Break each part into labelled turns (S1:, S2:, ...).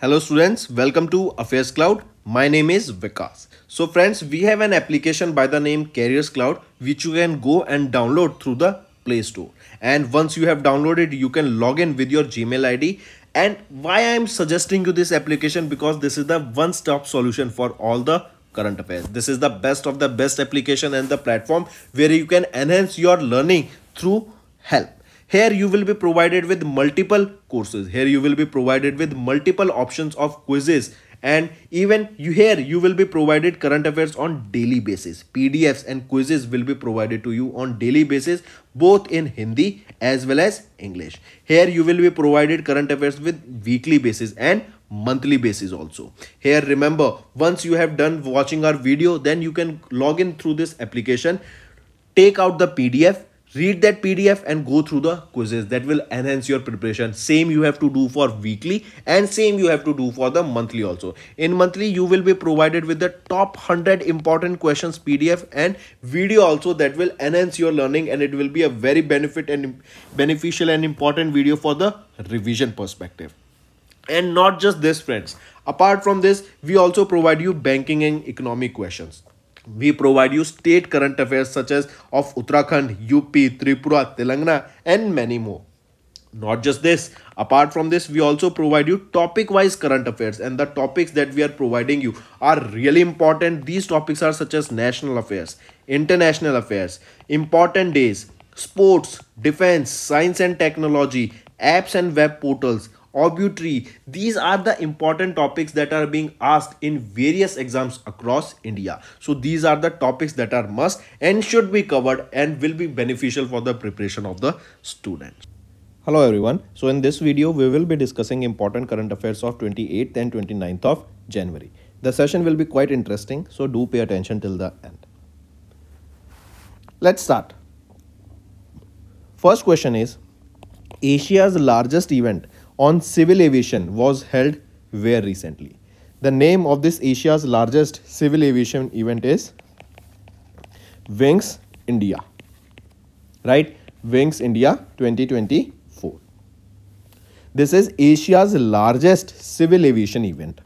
S1: Hello students, welcome to Affairs Cloud. My name is Vikas. So friends, we have an application by the name Careers Cloud which you can go and download through the Play Store. And once you have downloaded, you can log in with your Gmail ID. And why I am suggesting you this application because this is the one-stop solution for all the current affairs. This is the best of the best application and the platform where you can enhance your learning through help here you will be provided with multiple courses. Here you will be provided with multiple options of quizzes. And even you here you will be provided current affairs on daily basis. Pdfs and quizzes will be provided to you on daily basis both in hindi as well as english. Here you will be provided current affairs with weekly basis and monthly basis also. Here remember once you have done watching our video then you can log in through this application. Take out the pdf read that pdf and go through the quizzes that will enhance your preparation. Same you have to do for weekly and same you have to do for the monthly also. In monthly you will be provided with the top 100 important questions pdf and video also that will enhance your learning and it will be a very benefit and beneficial and important video for the revision perspective. And not just this friends. Apart from this we also provide you banking and economic questions we provide you state current affairs such as of Uttarakhand, UP, Tripura, Telangana and many more. Not just this, apart from this, we also provide you topic-wise current affairs and the topics that we are providing you are really important. These topics are such as national affairs, international affairs, important days, sports, defense, science and technology, apps and web portals, obituary these are the important topics that are being asked in various exams across india. So these are the topics that are must and should be covered and will be beneficial for the preparation of the students. Hello everyone. So in this video we will be discussing important current affairs of 28th and 29th of january. The session will be quite interesting so do pay attention till the end. Let's start. First question is asia's largest event on civil aviation was held where recently. The name of this Asia's largest civil aviation event is Wings India. Right? Wings India 2024. This is Asia's largest civil aviation event.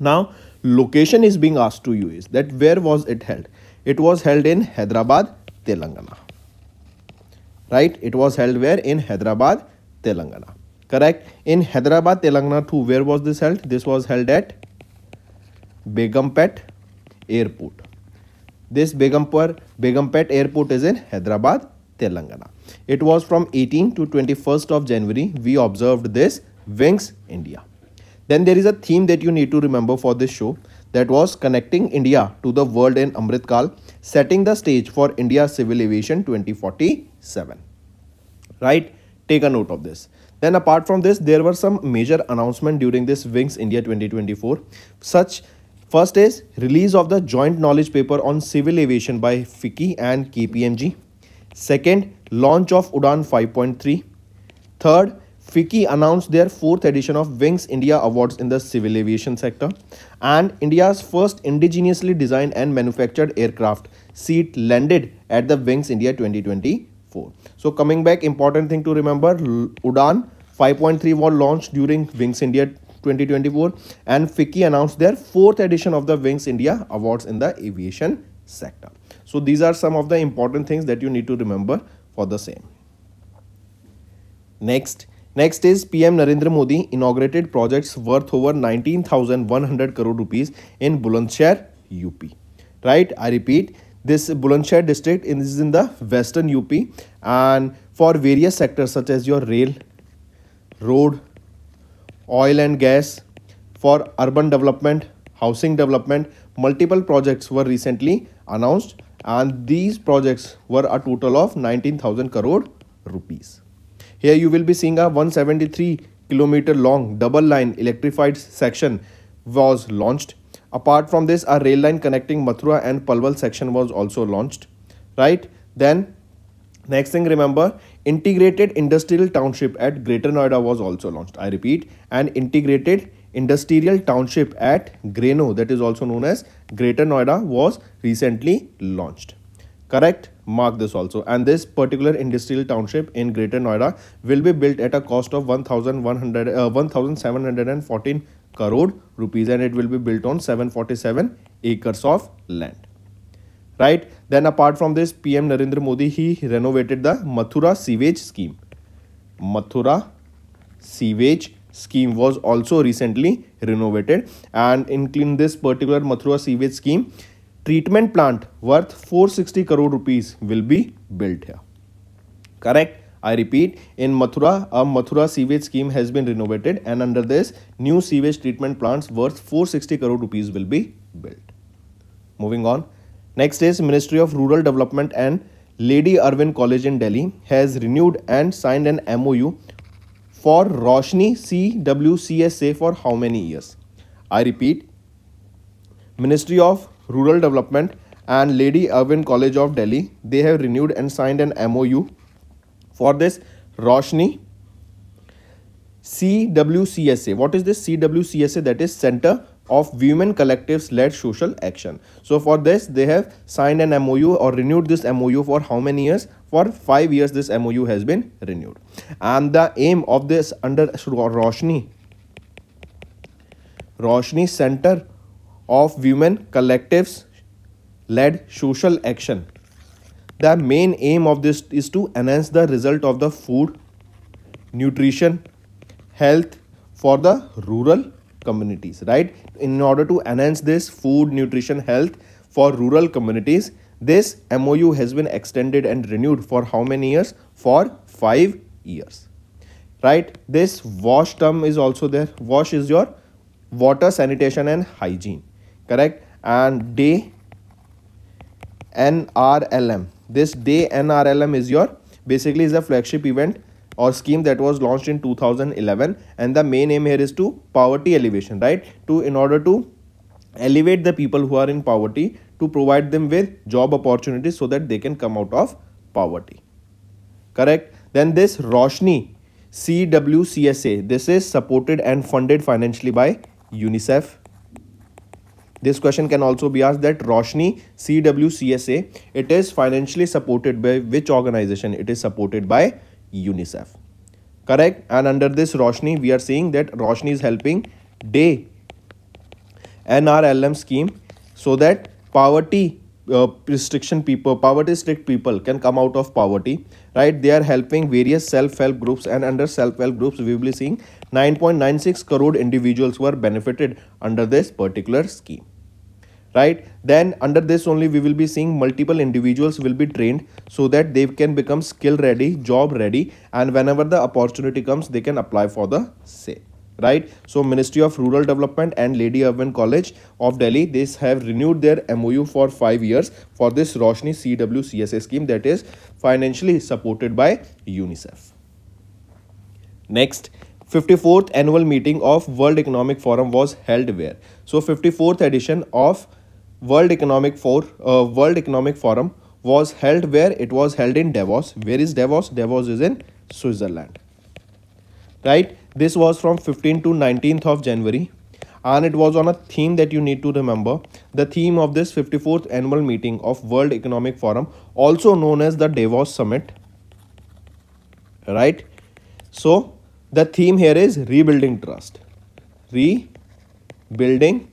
S1: Now, location is being asked to you is that where was it held? It was held in Hyderabad, Telangana. Right? It was held where? In Hyderabad, Telangana correct. In hyderabad telangana too where was this held? This was held at begumpet airport. This begumpur begumpet airport is in hyderabad telangana. It was from 18 to 21st of january. We observed this. Wings india. Then there is a theme that you need to remember for this show that was connecting india to the world in amrit kal setting the stage for india civil aviation 2047 right? Take a note of this then apart from this, there were some major announcement during this Wings India 2024. Such first is release of the joint knowledge paper on civil aviation by FICCI and KPMG. Second, launch of Udan 5.3. Third, FICCI announced their fourth edition of Wings India Awards in the civil aviation sector. And India's first indigenously designed and manufactured aircraft seat landed at the Wings India 2024. So coming back, important thing to remember, Udan 5.3 was launched during Wings India 2024 and FICCI announced their fourth edition of the Wings India Awards in the aviation sector. So these are some of the important things that you need to remember for the same. Next, next is PM Narendra Modi inaugurated projects worth over 19,100 crore rupees in Bulandshahr, UP. Right, I repeat, this Bulandshahr district is in the western UP and for various sectors such as your rail, road, oil and gas, for urban development, housing development, multiple projects were recently announced and these projects were a total of 19,000 crore rupees. Here you will be seeing a 173 kilometer long double line electrified section was launched. Apart from this, a rail line connecting Mathura and Palwal section was also launched. Right? Then Next thing remember, integrated industrial township at Greater Noida was also launched. I repeat, an integrated industrial township at Greno that is also known as Greater Noida was recently launched. Correct? mark this also and this particular industrial township in greater noida will be built at a cost of 1100 uh, 1714 crore rupees and it will be built on 747 acres of land right then apart from this pm narendra modi he renovated the mathura sewage scheme mathura sewage scheme was also recently renovated and in this particular mathura sewage scheme treatment plant worth 460 crore rupees will be built here. Correct? I repeat, in Mathura, a Mathura sewage scheme has been renovated and under this, new sewage treatment plants worth 460 crore rupees will be built. Moving on. Next is Ministry of Rural Development and Lady Irwin College in Delhi has renewed and signed an MOU for Roshni CWCSA for how many years? I repeat, Ministry of Rural Development and Lady Irwin College of Delhi, they have renewed and signed an MOU for this Roshni CWCSA. What is this CWCSA? That is Center of Women Collectives Led Social Action. So for this, they have signed an MOU or renewed this MOU for how many years? For five years, this MOU has been renewed. And the aim of this under Roshni, Roshni Center of women collectives led social action. The main aim of this is to enhance the result of the food, nutrition, health for the rural communities, right? In order to enhance this food, nutrition, health for rural communities, this MOU has been extended and renewed for how many years? For 5 years. Right? This WASH term is also there. WASH is your water, sanitation and hygiene correct and day nrlm this day nrlm is your basically is a flagship event or scheme that was launched in 2011 and the main aim here is to poverty elevation right? To in order to elevate the people who are in poverty to provide them with job opportunities so that they can come out of poverty. Correct? Then this roshni cwcsa this is supported and funded financially by unicef this question can also be asked that Roshni CWCSA, it is financially supported by which organization? It is supported by UNICEF. Correct? And under this Roshni, we are seeing that Roshni is helping Day NRLM scheme so that poverty uh, restriction people poverty strict people can come out of poverty right they are helping various self-help groups and under self-help groups we will be seeing 9.96 crore individuals who are benefited under this particular scheme right? Then under this only we will be seeing multiple individuals will be trained so that they can become skill ready job ready and whenever the opportunity comes they can apply for the same right? So ministry of rural development and lady irwin college of delhi they have renewed their mou for five years for this roshni cwcsa scheme that is financially supported by unicef. Next 54th annual meeting of world economic forum was held where? So 54th edition of World Economic for uh, World Economic Forum was held where it was held in Davos. Where is Davos? Davos is in Switzerland. Right? This was from 15 to 19th of January and it was on a theme that you need to remember. The theme of this 54th annual meeting of World Economic Forum also known as the Davos Summit. Right? So the theme here is rebuilding trust. Rebuilding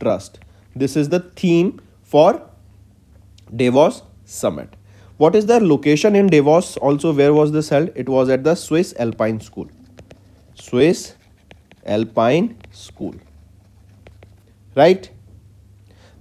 S1: trust. This is the theme for Davos Summit. What is the location in Davos? Also, where was this held? It was at the Swiss Alpine School. Swiss Alpine School. Right?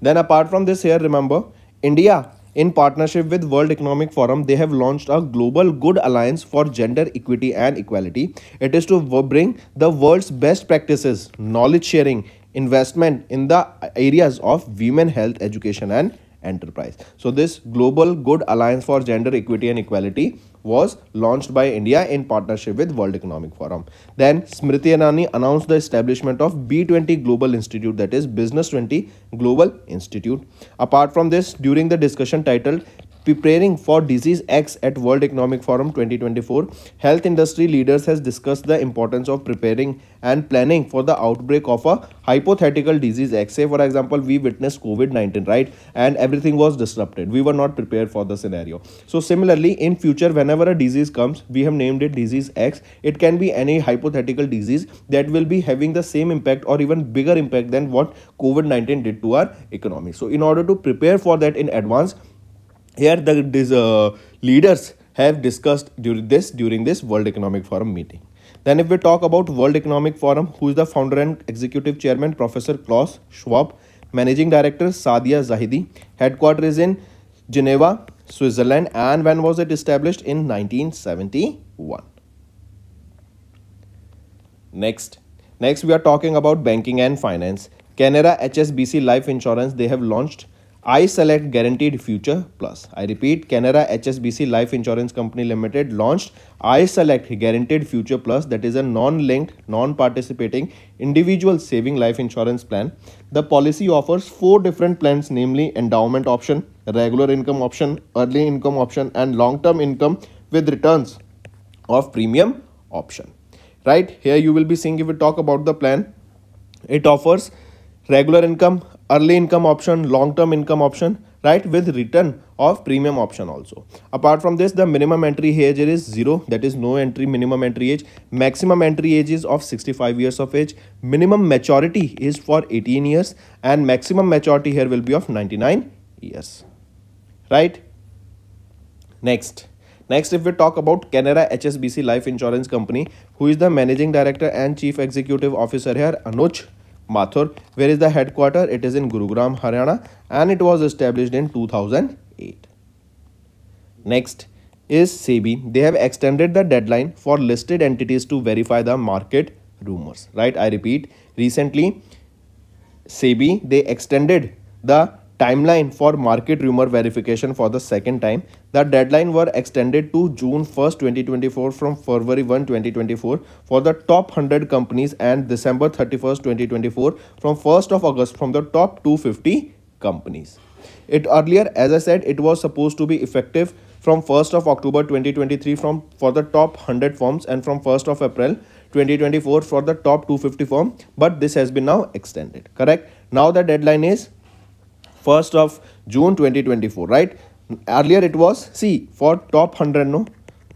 S1: Then apart from this here, remember, India in partnership with World Economic Forum, they have launched a global good alliance for gender equity and equality. It is to bring the world's best practices, knowledge sharing, investment in the areas of women health education and enterprise. So this global good alliance for gender equity and equality was launched by india in partnership with world economic forum. Then smriti irani announced the establishment of b20 global institute that is business 20 global institute. Apart from this during the discussion titled preparing for disease X at World Economic Forum 2024, health industry leaders has discussed the importance of preparing and planning for the outbreak of a hypothetical disease X. Say, for example, we witnessed COVID-19, right? And everything was disrupted. We were not prepared for the scenario. So similarly, in future, whenever a disease comes, we have named it disease X. It can be any hypothetical disease that will be having the same impact or even bigger impact than what COVID-19 did to our economy. So in order to prepare for that in advance, here the this, uh, leaders have discussed during this during this world economic forum meeting. Then if we talk about world economic forum who is the founder and executive chairman professor klaus schwab managing director saadia zahidi headquarters in geneva switzerland and when was it established? In 1971 next. Next we are talking about banking and finance. Canara hsbc life insurance they have launched iSelect Guaranteed Future Plus. I repeat, Canara HSBC Life Insurance Company Limited launched iSelect Guaranteed Future Plus that is a non-linked, non-participating individual saving life insurance plan. The policy offers four different plans namely endowment option, regular income option, early income option and long-term income with returns of premium option. Right here you will be seeing if we talk about the plan, it offers regular income early income option long term income option right with return of premium option also. Apart from this the minimum entry age is zero. That is no entry minimum entry age. Maximum entry age is of 65 years of age. Minimum maturity is for 18 years. And maximum maturity here will be of 99 years. Right? Next. Next if we talk about canara hsbc life insurance company who is the managing director and chief executive officer here anuj Mathur. Where is the headquarter? It is in Gurugram, Haryana and it was established in 2008. Next is SEBI. They have extended the deadline for listed entities to verify the market rumors. Right? I repeat, recently SEBI, they extended the timeline for market rumor verification for the second time. The deadline were extended to June 1st, 2024 from February 1, 2024 for the top 100 companies and December 31st, 2024 from 1st of August from the top 250 companies. It earlier, as I said, it was supposed to be effective from 1st of October 2023 from for the top 100 firms and from 1st of April 2024 for the top 250 firm but this has been now extended correct now the deadline is 1st of June 2024 right? Earlier it was see for top 100 no?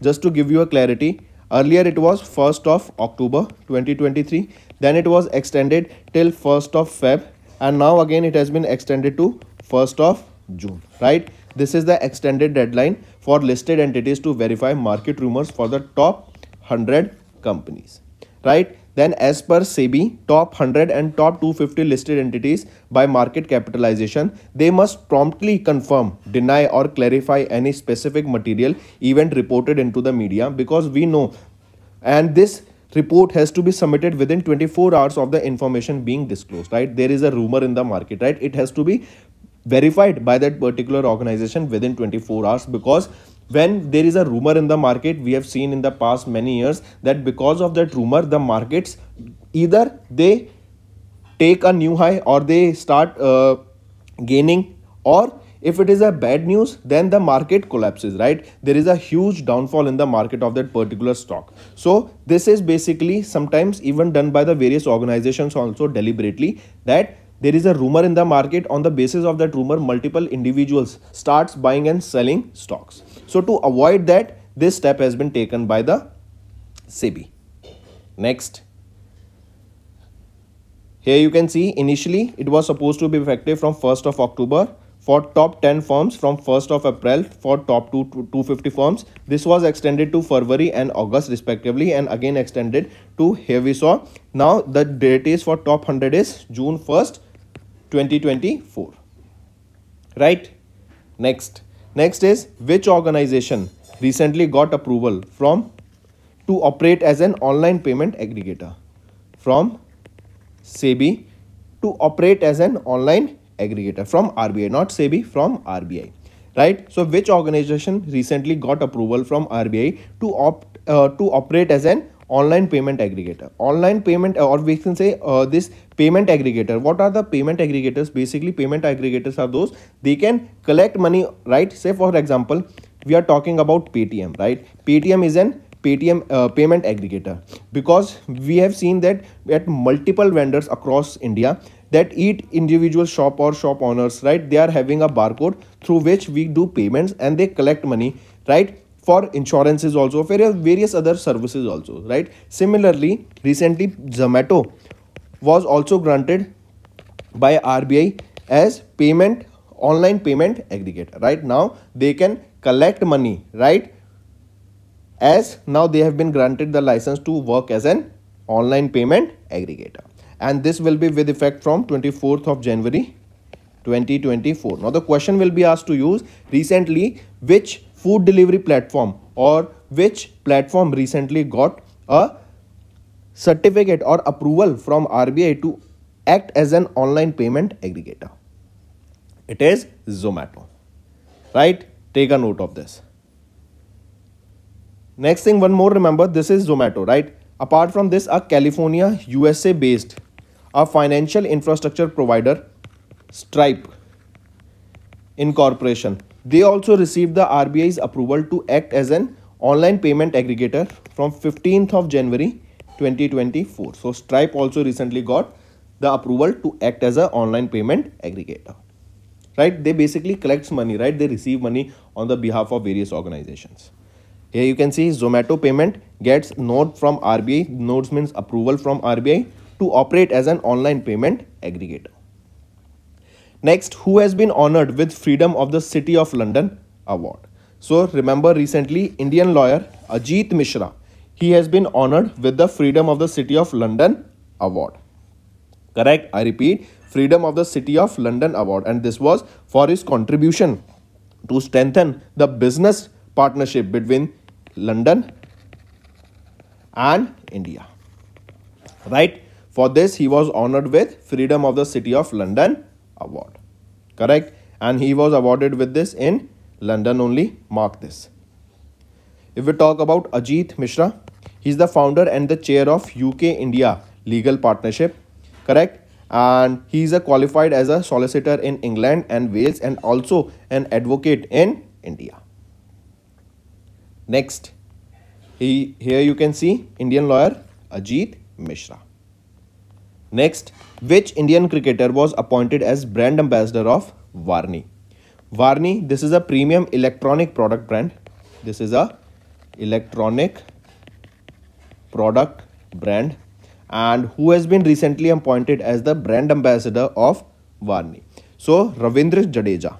S1: Just to give you a clarity earlier it was 1st of October 2023 then it was extended till 1st of Feb and now again it has been extended to 1st of June right? This is the extended deadline for listed entities to verify market rumors for the top 100 companies right then as per SEBI, top 100 and top 250 listed entities by market capitalization, they must promptly confirm, deny or clarify any specific material event reported into the media because we know and this report has to be submitted within 24 hours of the information being disclosed, right? There is a rumor in the market, right? It has to be verified by that particular organization within 24 hours because when there is a rumor in the market we have seen in the past many years that because of that rumor the markets either they take a new high or they start uh, gaining or if it is a bad news then the market collapses right? There is a huge downfall in the market of that particular stock. So this is basically sometimes even done by the various organizations also deliberately that there is a rumor in the market. On the basis of that rumor multiple individuals starts buying and selling stocks so to avoid that this step has been taken by the SEBI. Next. Here you can see initially it was supposed to be effective from 1st of October for top 10 firms from 1st of April for top 2 250 firms. This was extended to February and August respectively and again extended to here we saw. Now the date is for top 100 is June 1st 2024 right? Next next is which organization recently got approval from to operate as an online payment aggregator? From SEBI to operate as an online aggregator. From RBI not SEBI from RBI right? So which organization recently got approval from RBI to opt uh, to operate as an online payment aggregator? Online payment or we can say uh, this payment aggregator. What are the payment aggregators? Basically payment aggregators are those. They can collect money right? Say for example we are talking about paytm right? Paytm is an paytm uh, payment aggregator because we have seen that at multiple vendors across india that each individual shop or shop owners right they are having a barcode through which we do payments and they collect money right for insurances also for various other services also right? Similarly recently zomato was also granted by rbi as payment online payment aggregator right now they can collect money right? As now they have been granted the license to work as an online payment aggregator. And this will be with effect from 24th of january 2024 now the question will be asked to use recently which food delivery platform or which platform recently got a certificate or approval from RBI to act as an online payment aggregator. It is Zomato. Right? Take a note of this. Next thing, one more remember, this is Zomato, right? Apart from this, a California, USA based, a financial infrastructure provider, Stripe Incorporation they also received the RBI's approval to act as an online payment aggregator from 15th of January 2024. So Stripe also recently got the approval to act as an online payment aggregator. Right? They basically collects money, right? They receive money on the behalf of various organizations. Here you can see Zomato payment gets note from RBI. Notes means approval from RBI to operate as an online payment aggregator. Next, who has been honored with Freedom of the City of London award? So remember recently Indian lawyer Ajit Mishra, he has been honored with the Freedom of the City of London award. Correct? I repeat, Freedom of the City of London award and this was for his contribution to strengthen the business partnership between London and India. Right? For this, he was honored with Freedom of the City of London award correct and he was awarded with this in london only mark this if we talk about ajit mishra he's the founder and the chair of uk india legal partnership correct and he's a qualified as a solicitor in england and wales and also an advocate in india next he here you can see indian lawyer ajit mishra Next, which Indian cricketer was appointed as brand ambassador of Varney? Varney, this is a premium electronic product brand. This is a electronic product brand and who has been recently appointed as the brand ambassador of Varney. So, Ravindra Jadeja,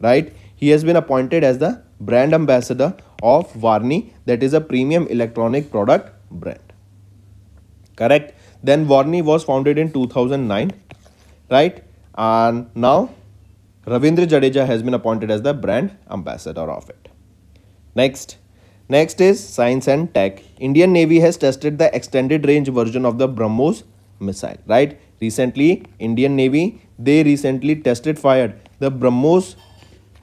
S1: right? He has been appointed as the brand ambassador of Varney that is a premium electronic product brand. Correct? Then Varney was founded in 2009, right? And now Ravindra Jadeja has been appointed as the brand ambassador of it. Next, next is science and tech. Indian Navy has tested the extended range version of the BrahMos missile, right? Recently, Indian Navy, they recently tested fired the BrahMos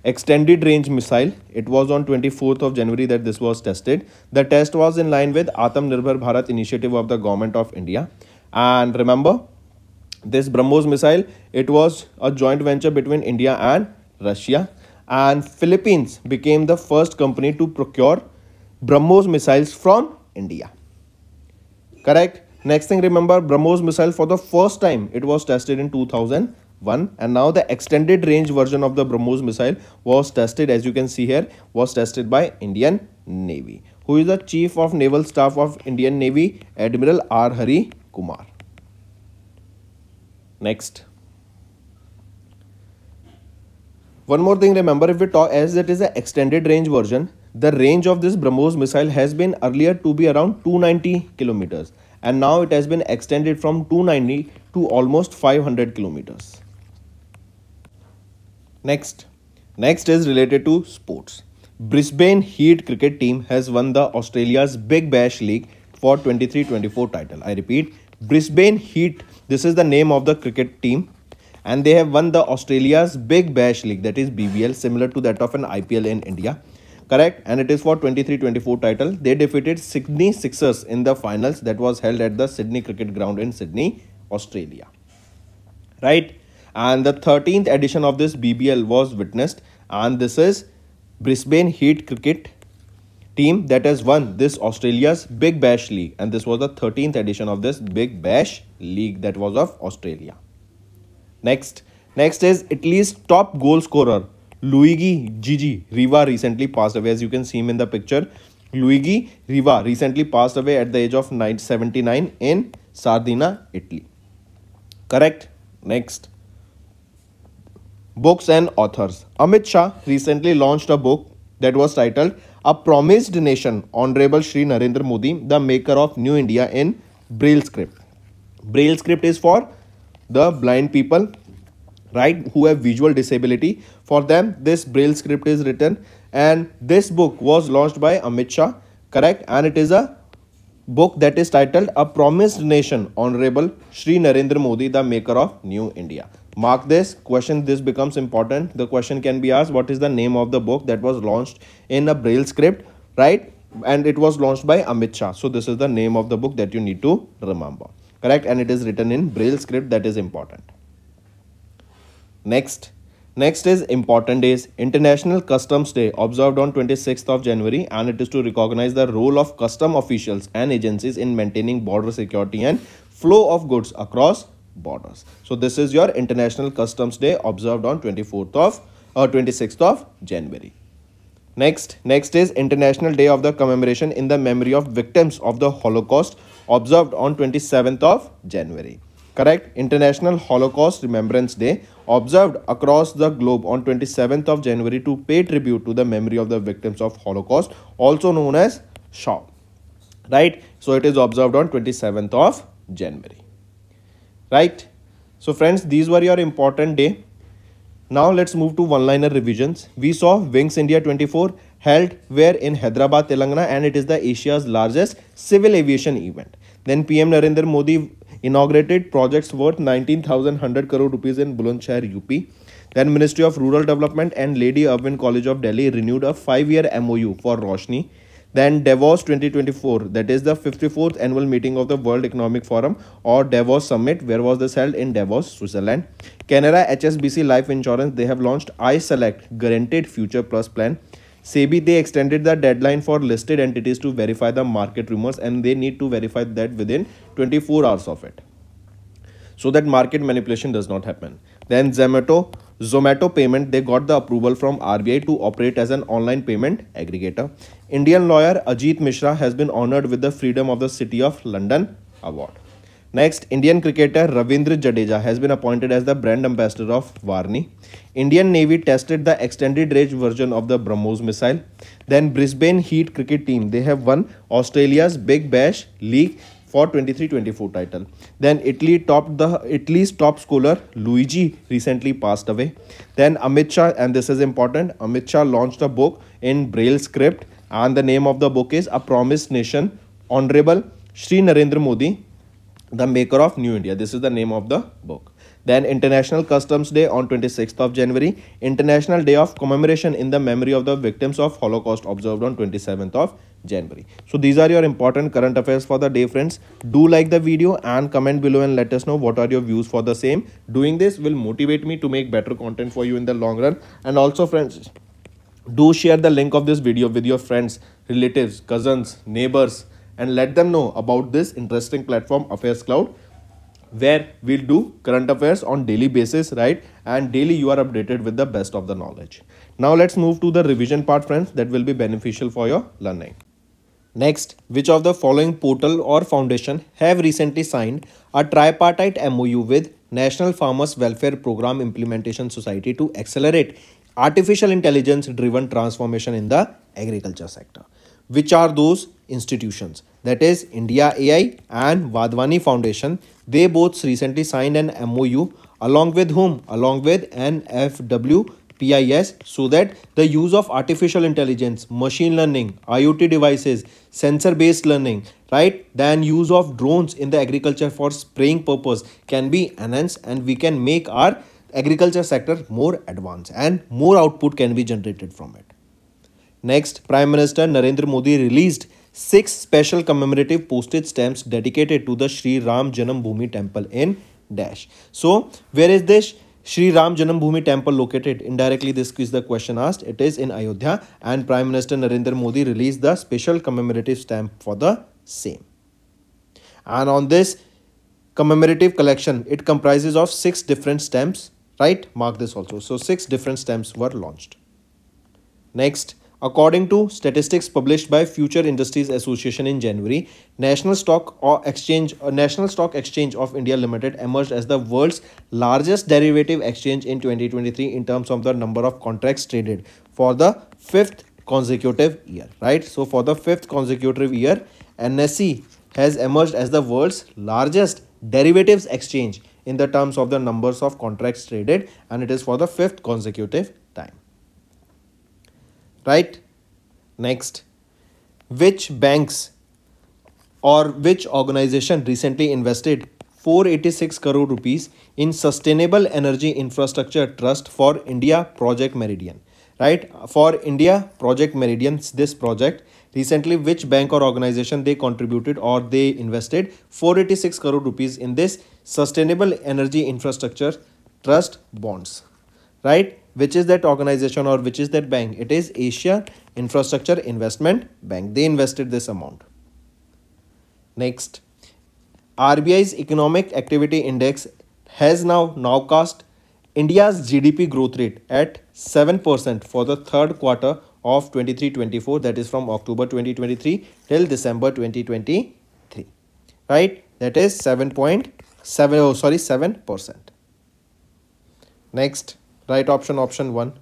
S1: extended range missile. It was on 24th of January that this was tested. The test was in line with Atam Nirbhar Bharat initiative of the government of India. And remember, this BrahMos missile, it was a joint venture between India and Russia. And Philippines became the first company to procure BrahMos missiles from India. Correct? Next thing, remember BrahMos missile for the first time, it was tested in 2001 and now the extended range version of the BrahMos missile was tested as you can see here was tested by Indian Navy. Who is the chief of naval staff of Indian Navy? Admiral R. Hari Kumar. Next. One more thing remember if we talk as it is an extended range version the range of this BrahMos missile has been earlier to be around 290 kilometers and now it has been extended from 290 to almost 500 kilometers Next. Next is related to sports. Brisbane Heat cricket team has won the Australia's Big Bash League for 23-24 title. I repeat, Brisbane Heat, this is the name of the cricket team and they have won the Australia's Big Bash League that is BBL similar to that of an IPL in India. Correct? And it is for 23-24 title. They defeated sydney sixers in the finals that was held at the sydney cricket ground in sydney australia. Right? And the 13th edition of this bbl was witnessed. And this is brisbane heat cricket team that has won this australia's big bash league. And this was the 13th edition of this big bash league that was of australia. Next. Next is italy's top goal scorer Luigi Gigi Riva recently passed away. As you can see him in the picture, Luigi Riva recently passed away at the age of 79 in Sardinia, Italy. Correct? Next. Books and authors. Amit Shah recently launched a book that was titled A Promised Nation, Honorable Shri Narendra Modi, the maker of New India in Braille script. Braille script is for the blind people right who have visual disability. For them this braille script is written and this book was launched by amit shah correct? And it is a book that is titled a promised nation honorable shri narendra modi the maker of new india. Mark this question this becomes important. The question can be asked what is the name of the book that was launched in a braille script right? And it was launched by amit shah. So this is the name of the book that you need to remember correct? And it is written in braille script that is important Next, next is important days. International Customs Day observed on 26th of January and it is to recognize the role of custom officials and agencies in maintaining border security and flow of goods across borders. So this is your International Customs Day observed on 24th of or uh, 26th of January. Next, next is International Day of the Commemoration in the Memory of Victims of the Holocaust observed on 27th of January correct. International holocaust remembrance day observed across the globe on 27th of january to pay tribute to the memory of the victims of holocaust also known as shoah. Right? So it is observed on 27th of january. Right? So friends these were your important day. Now let's move to one liner revisions. We saw wings india 24 held where in hyderabad telangana and it is the asia's largest civil aviation event. Then pm narendra modi inaugurated projects worth 19,100 crore rupees in Bulandshahr, UP. Then Ministry of Rural Development and Lady Irwin College of Delhi renewed a 5-year MOU for Roshni. Then Davos 2024, that is the 54th annual meeting of the World Economic Forum or Davos Summit, where was this held in Davos, Switzerland. Canara HSBC Life Insurance, they have launched iSelect Guaranteed Future Plus Plan. SEBI, they extended the deadline for listed entities to verify the market rumors and they need to verify that within 24 hours of it. So that market manipulation does not happen. Then Zomato, Zomato payment, they got the approval from RBI to operate as an online payment aggregator. Indian lawyer Ajit Mishra has been honored with the Freedom of the City of London award. Next, Indian cricketer Ravindra Jadeja has been appointed as the brand ambassador of Varney. Indian Navy tested the extended range version of the BrahMos missile. Then Brisbane Heat cricket team, they have won Australia's Big Bash League for 23-24 title. Then Italy topped the Italy's top scorer Luigi recently passed away. Then Amit Shah, and this is important, Amit Shah launched a book in Braille script and the name of the book is A Promised Nation, Honorable Sri Narendra Modi the maker of new india. This is the name of the book. Then international customs day on 26th of january. International day of commemoration in the memory of the victims of holocaust observed on 27th of january. So these are your important current affairs for the day friends. Do like the video and comment below and let us know what are your views for the same. Doing this will motivate me to make better content for you in the long run. And also friends do share the link of this video with your friends relatives cousins neighbors and let them know about this interesting platform affairs cloud where we'll do current affairs on daily basis right? And daily you are updated with the best of the knowledge. Now let's move to the revision part friends that will be beneficial for your learning. Next which of the following portal or foundation have recently signed a tripartite mou with national farmers welfare program implementation society to accelerate artificial intelligence driven transformation in the agriculture sector which are those institutions that is India AI and Wadhwani Foundation. They both recently signed an MOU along with whom? Along with NFW PIS so that the use of artificial intelligence, machine learning, IoT devices, sensor based learning, right? Then use of drones in the agriculture for spraying purpose can be enhanced and we can make our agriculture sector more advanced and more output can be generated from it. Next, Prime Minister Narendra Modi released six special commemorative postage stamps dedicated to the Sri Ram Janambhoomi temple in Dash. So, where is this Sri Ram Janambhoomi temple located? Indirectly, this is the question asked. It is in Ayodhya, and Prime Minister Narendra Modi released the special commemorative stamp for the same. And on this commemorative collection, it comprises of six different stamps. Right? Mark this also. So, six different stamps were launched. Next, According to statistics published by Future Industries Association in January, National Stock Exchange uh, National Stock Exchange of India Limited emerged as the world's largest derivative exchange in 2023 in terms of the number of contracts traded for the fifth consecutive year, right? So for the fifth consecutive year, NSE has emerged as the world's largest derivatives exchange in the terms of the numbers of contracts traded and it is for the fifth consecutive time right? Next. Which banks or which organization recently invested 486 crore rupees in sustainable energy infrastructure trust for india project meridian? Right? For india project meridian this project recently which bank or organization they contributed or they invested 486 crore rupees in this sustainable energy infrastructure trust bonds? Right which is that organization or which is that bank? It is asia infrastructure investment bank. They invested this amount. Next. Rbi's economic activity index has now now cast india's gdp growth rate at 7% for the third quarter of 23-24 that is from october 2023 till december 2023 right? That is 7.7 oh sorry 7% next right option option 1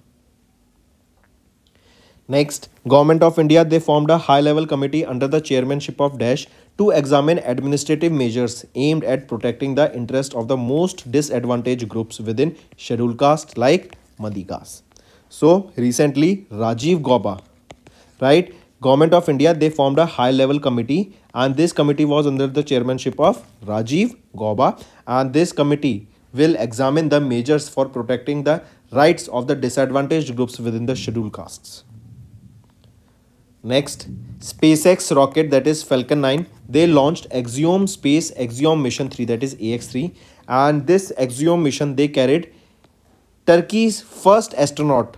S1: next government of india they formed a high level committee under the chairmanship of dash to examine administrative measures aimed at protecting the interest of the most disadvantaged groups within scheduled caste like madigas so recently rajiv gauba right? Government of india they formed a high level committee and this committee was under the chairmanship of rajiv gauba and this committee will examine the measures for protecting the rights of the disadvantaged groups within the scheduled castes. Next, SpaceX rocket that is Falcon 9, they launched Axiom Space Axiom Mission 3 that is AX3 and this Axiom mission they carried Turkey's first astronaut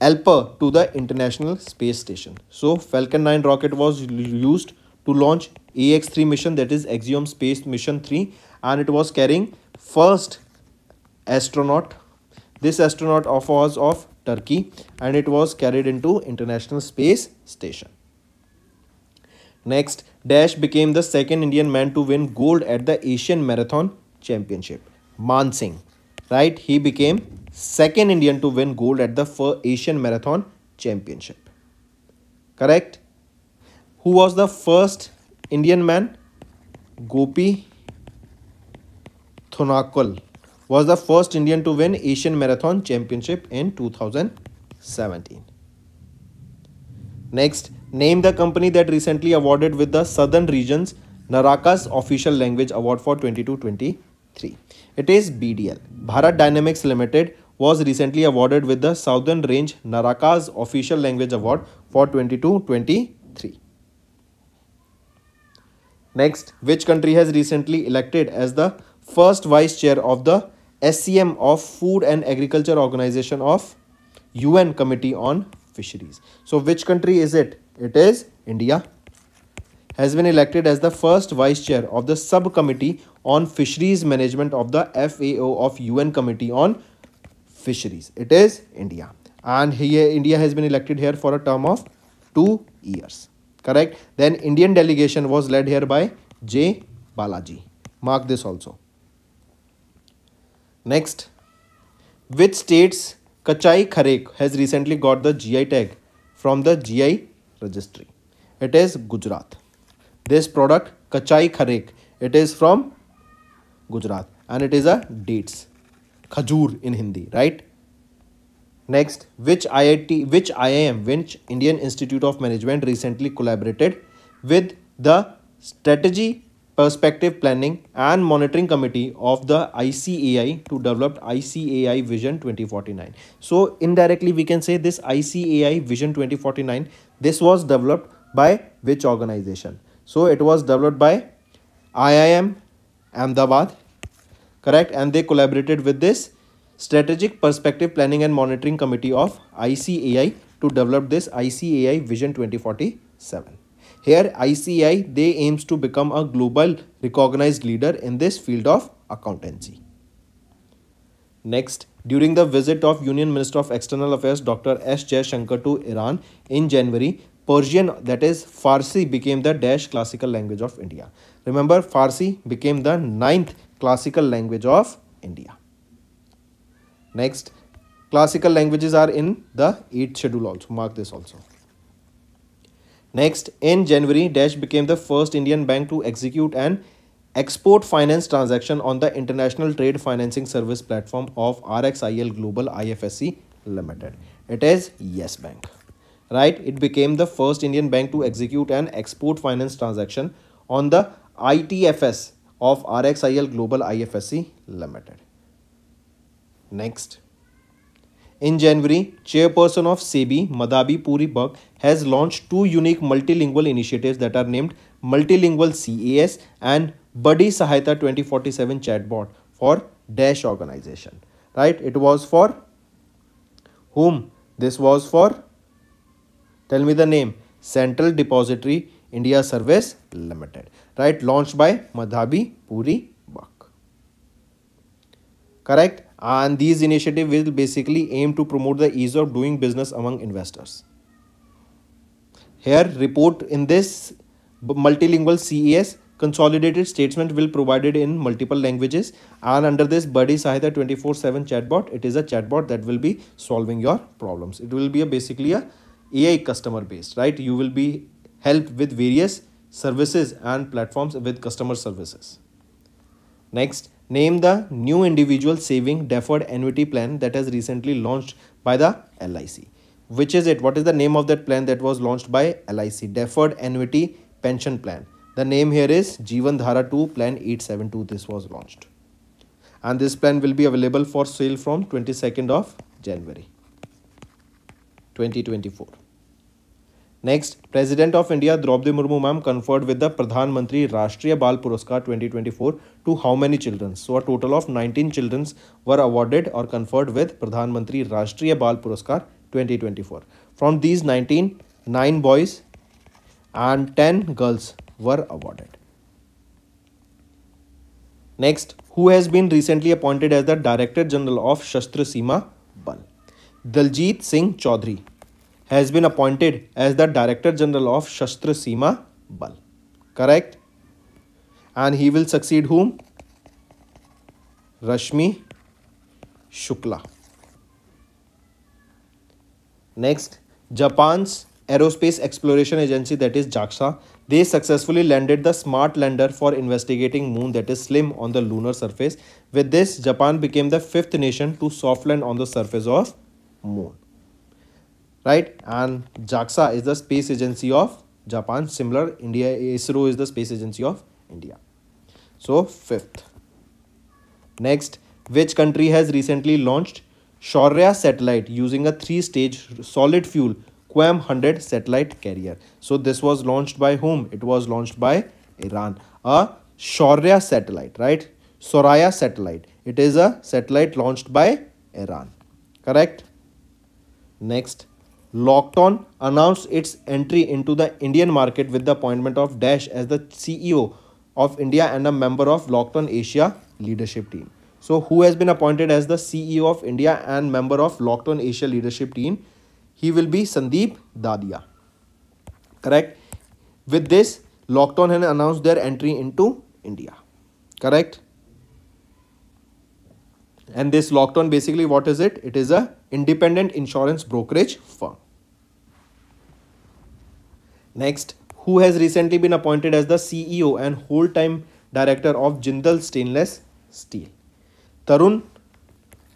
S1: Alper to the International Space Station. So Falcon 9 rocket was used to launch AX3 mission that is Axiom Space Mission 3 and it was carrying first astronaut this astronaut of was of Turkey and it was carried into International Space Station. Next, Dash became the second Indian man to win gold at the Asian Marathon Championship. Man Singh, right? He became second Indian to win gold at the Asian Marathon Championship. Correct? Who was the first Indian man? Gopi Thonakal was the first Indian to win Asian Marathon Championship in 2017. Next, name the company that recently awarded with the Southern Region's NARAKAS Official Language Award for 22-23. It is BDL. Bharat Dynamics Limited was recently awarded with the Southern Range NARAKAS Official Language Award for 22-23. Next, which country has recently elected as the first vice chair of the SCM of Food and Agriculture Organization of UN Committee on Fisheries. So which country is it? It is India. Has been elected as the first vice chair of the subcommittee on fisheries management of the FAO of UN Committee on Fisheries. It is India. And here India has been elected here for a term of two years. Correct. Then Indian delegation was led here by J. Balaji. Mark this also. Next, which state's Kutchi Kharek has recently got the GI tag from the GI registry? It is Gujarat. This product Kutchi Kharek, it is from Gujarat and it is a dates. Khajur in Hindi, right? Next, which IIT, which IIM, which Indian Institute of Management recently collaborated with the Strategy Perspective Planning and Monitoring Committee of the ICAI to develop ICAI Vision 2049. So indirectly we can say this ICAI Vision 2049 this was developed by which organization? So it was developed by IIM Ahmedabad correct and they collaborated with this Strategic Perspective Planning and Monitoring Committee of ICAI to develop this ICAI Vision 2047. Here ICI they aims to become a global recognized leader in this field of accountancy. Next, during the visit of Union Minister of External Affairs Dr. S. Shankar to Iran in January, Persian that is Farsi became the dash classical language of India. Remember Farsi became the ninth classical language of India. Next, classical languages are in the 8th schedule also. Mark this also. Next, in January, Dash became the first Indian bank to execute an export finance transaction on the International Trade Financing Service platform of RXIL Global IFSC Limited. It is Yes Bank. Right? It became the first Indian bank to execute an export finance transaction on the ITFS of RXIL Global IFSC Limited. Next. In January, chairperson of SEBI, Madhabi Puri Buch, has launched two unique multilingual initiatives that are named Multilingual CAS and Buddy Sahayata 2047 chatbot for Dash organization. Right? It was for whom? This was for, tell me the name, Central Depository India Service Limited. Right? Launched by Madhabi Puri Buch. Correct? And these initiatives will basically aim to promote the ease of doing business among investors. Here report in this multilingual CES consolidated statement will provided in multiple languages. And under this buddy sahayata 24/7 chatbot it is a chatbot that will be solving your problems. It will be a basically a AI customer based right? You will be helped with various services and platforms with customer services. Next Name the new individual saving deferred annuity plan that has recently launched by the LIC. Which is it? What is the name of that plan that was launched by LIC? Deferred annuity pension plan. The name here is Jeevan Dhara 2 plan 872. This was launched. And this plan will be available for sale from 22nd of January 2024. Next, President of India Draupadi Murmu ma'am conferred with the Pradhan Mantri Rashtriya Bal Puraskar 2024 to how many children? So a total of 19 children were awarded or conferred with Pradhan Mantri Rashtriya Bal Puraskar 2024. From these 19, 9 boys and 10 girls were awarded. Next, who has been recently appointed as the Director General of Shastra Seema Bal? Daljit Singh Chaudhary has been appointed as the Director General of Shastra Seema Bal. Correct? And he will succeed whom? Rashmi Shukla. Next, Japan's aerospace exploration agency that is JAXA, they successfully landed the smart lander for investigating moon that is SLIM on the lunar surface. With this, Japan became the fifth nation to soft land on the surface of moon right? And JAXA is the space agency of Japan. Similar India ISRO is the space agency of India. So fifth. Next which country has recently launched Soraya satellite using a three stage solid fuel Qaem 100 satellite carrier? So this was launched by whom? It was launched by Iran. A Soraya satellite right? Soraya satellite. It is a satellite launched by Iran. Correct? Next Lockton announced its entry into the Indian market with the appointment of Dash as the CEO of India and a member of Lockton Asia leadership team. So who has been appointed as the CEO of India and member of Lockton Asia leadership team? He will be Sandeep Dadia. Correct? With this, Lockton has announced their entry into India. Correct? And this Lockton basically what is it? It is a independent insurance brokerage firm. Next, who has recently been appointed as the CEO and whole-time director of Jindal Stainless Steel. Tarun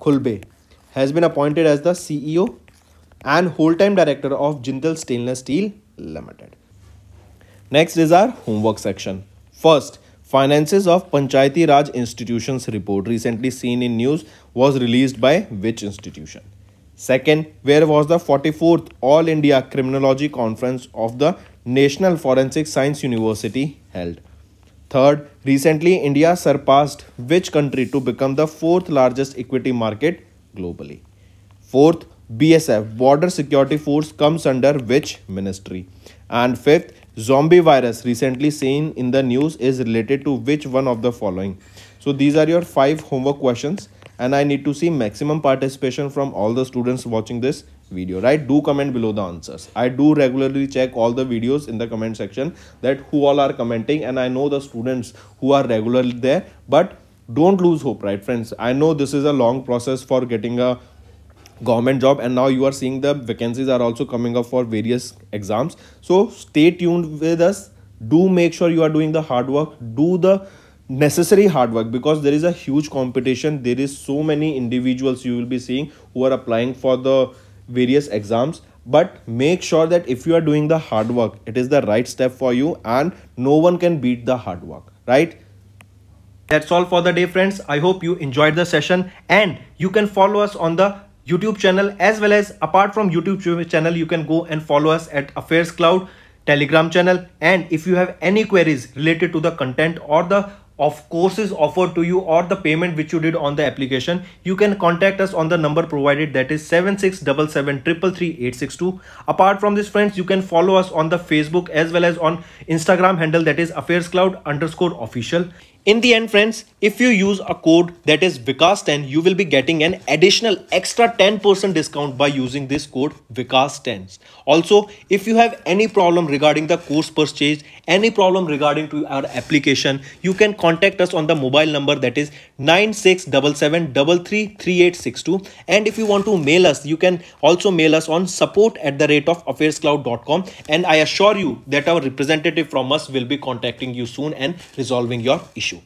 S1: Khulbe has been appointed as the CEO and whole-time director of Jindal Stainless Steel Limited. Next is our homework section. First, Finances of Panchayati Raj Institutions report recently seen in news was released by which institution? Second, where was the 44th All India Criminology Conference of the National Forensic Science University held? Third, recently India surpassed which country to become the fourth largest equity market globally? Fourth, BSF, Border Security Force, comes under which ministry? And fifth, zombie virus recently seen in the news is related to which one of the following? So these are your five homework questions and I need to see maximum participation from all the students watching this video right? Do comment below the answers. I do regularly check all the videos in the comment section that who all are commenting and i know the students who are regularly there but don't lose hope right friends? I know this is a long process for getting a government job and now you are seeing the vacancies are also coming up for various exams. So stay tuned with us. Do make sure you are doing the hard work. Do the necessary hard work because there is a huge competition. There is so many individuals you will be seeing who are applying for the various exams. But make sure that if you are doing the hard work it is the right step for you and no one can beat the hard work right? That's all for the day friends. I hope you enjoyed the session and you can follow us on the youtube channel as well as apart from youtube channel you can go and follow us at affairs cloud telegram channel. And if you have any queries related to the content or the of courses offered to you or the payment which you did on the application you can contact us on the number provided that is 7677333862 apart from this friends you can follow us on the facebook as well as on instagram handle that is affairs cloud underscore official in the end friends, if you use a code that is Vikas10, you will be getting an additional extra 10% discount by using this code Vikas10. Also, if you have any problem regarding the course purchase, any problem regarding to our application, you can contact us on the mobile number that is 9677333862. And if you want to mail us, you can also mail us on support at the rate of affairscloud.com. And I assure you that our representative from us will be contacting you soon and resolving your issue.